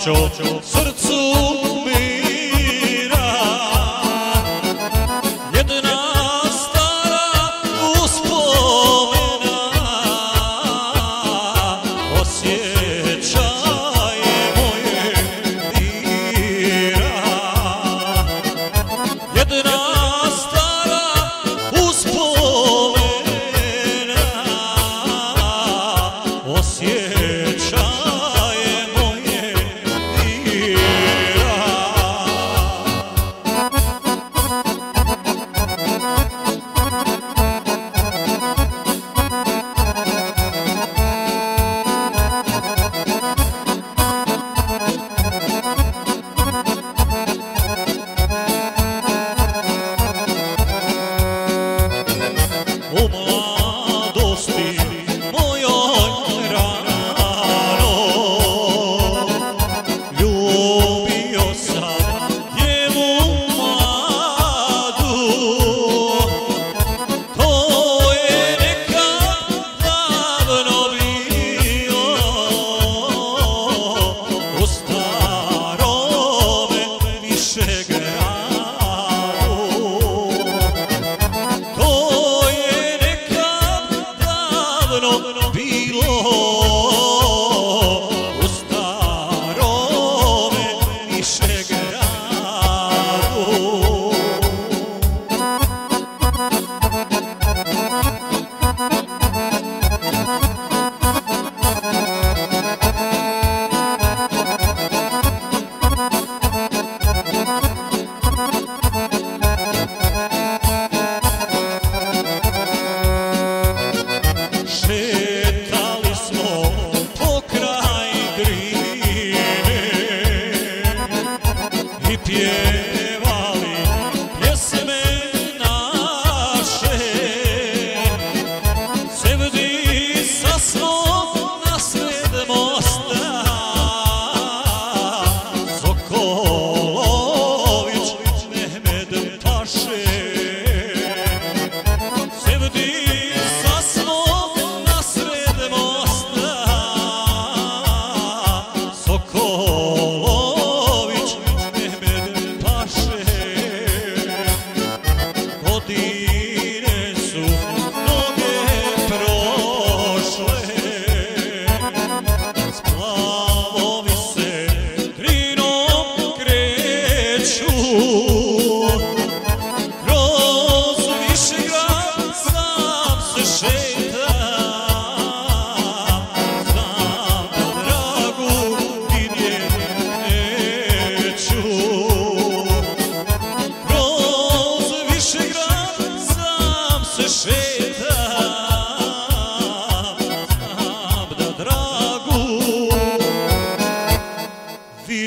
長それ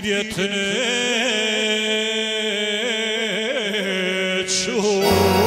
djete ću.